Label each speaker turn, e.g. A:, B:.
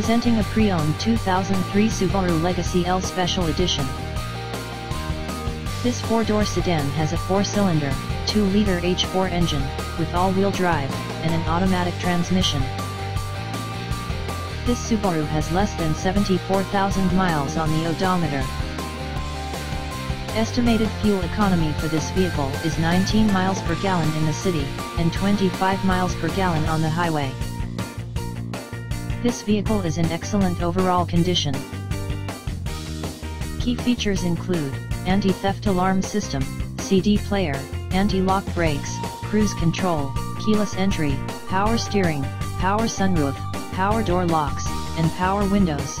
A: Presenting a pre-owned 2003 Subaru Legacy L Special Edition. This four-door sedan has a four-cylinder, 2-liter H4 engine, with all-wheel drive, and an automatic transmission. This Subaru has less than 74,000 miles on the odometer. Estimated fuel economy for this vehicle is 19 miles per gallon in the city, and 25 miles per gallon on the highway. This vehicle is in excellent overall condition. Key features include, anti-theft alarm system, CD player, anti-lock brakes, cruise control, keyless entry, power steering, power sunroof, power door locks, and power windows.